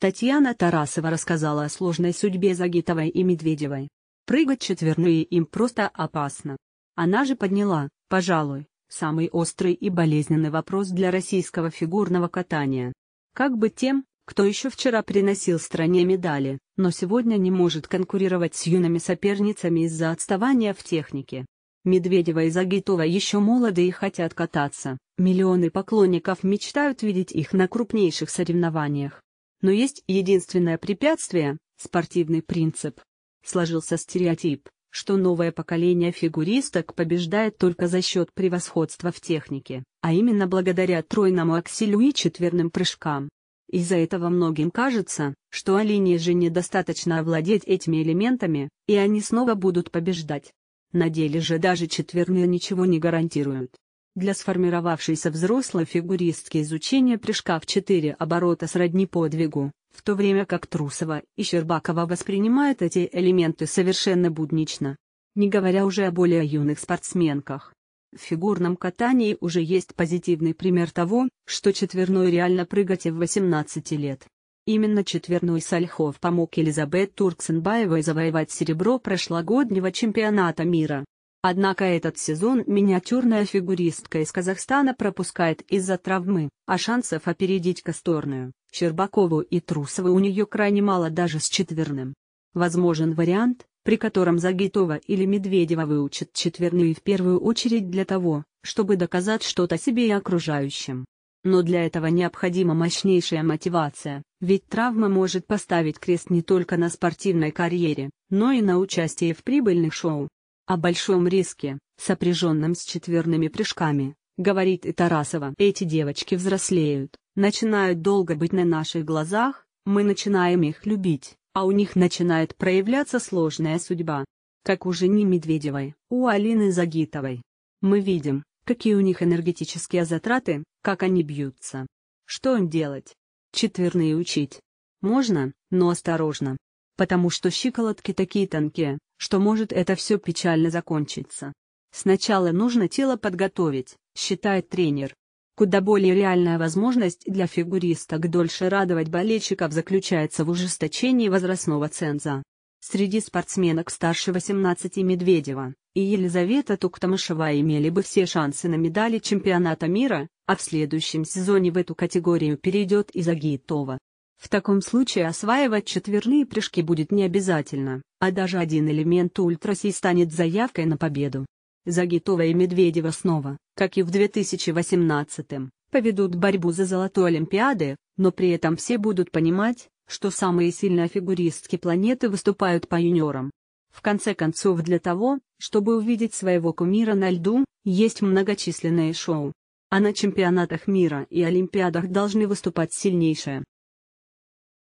Татьяна Тарасова рассказала о сложной судьбе Загитовой и Медведевой. Прыгать четверные им просто опасно. Она же подняла, пожалуй, самый острый и болезненный вопрос для российского фигурного катания. Как бы тем, кто еще вчера приносил стране медали, но сегодня не может конкурировать с юными соперницами из-за отставания в технике. Медведева и Загитова еще молоды и хотят кататься, миллионы поклонников мечтают видеть их на крупнейших соревнованиях. Но есть единственное препятствие – спортивный принцип. Сложился стереотип, что новое поколение фигуристок побеждает только за счет превосходства в технике, а именно благодаря тройному акселю и четверным прыжкам. Из-за этого многим кажется, что Алине же недостаточно овладеть этими элементами, и они снова будут побеждать. На деле же даже четверные ничего не гарантируют. Для сформировавшейся взрослой фигуристки изучение прыжка в четыре оборота сродни подвигу, в то время как Трусова и Щербакова воспринимают эти элементы совершенно буднично. Не говоря уже о более юных спортсменках. В фигурном катании уже есть позитивный пример того, что четверной реально прыгать и в 18 лет. Именно четверной Сальхов помог Елизабет Турксенбаевой завоевать серебро прошлогоднего чемпионата мира. Однако этот сезон миниатюрная фигуристка из Казахстана пропускает из-за травмы, а шансов опередить Косторную, Щербакову и Трусову у нее крайне мало даже с четверным. Возможен вариант, при котором Загитова или Медведева выучат четверные в первую очередь для того, чтобы доказать что-то себе и окружающим. Но для этого необходима мощнейшая мотивация, ведь травма может поставить крест не только на спортивной карьере, но и на участие в прибыльных шоу. О большом риске, сопряженном с четверными прыжками, говорит и Тарасова. Эти девочки взрослеют, начинают долго быть на наших глазах, мы начинаем их любить, а у них начинает проявляться сложная судьба. Как у Жени Медведевой, у Алины Загитовой. Мы видим, какие у них энергетические затраты, как они бьются. Что им делать? Четверные учить. Можно, но осторожно. Потому что щиколотки такие тонкие, что может это все печально закончиться. Сначала нужно тело подготовить, считает тренер. Куда более реальная возможность для фигуристок дольше радовать болельщиков заключается в ужесточении возрастного ценза. Среди спортсменок старше 18 Медведева и Елизавета Туктамышева имели бы все шансы на медали чемпионата мира, а в следующем сезоне в эту категорию перейдет и Загитова. В таком случае осваивать четверные прыжки будет не обязательно, а даже один элемент ультраси станет заявкой на победу. Загитова и Медведева снова, как и в 2018-м, поведут борьбу за золотой Олимпиады, но при этом все будут понимать, что самые сильные фигуристки планеты выступают по юниорам. В конце концов для того, чтобы увидеть своего кумира на льду, есть многочисленные шоу. А на чемпионатах мира и Олимпиадах должны выступать сильнейшие.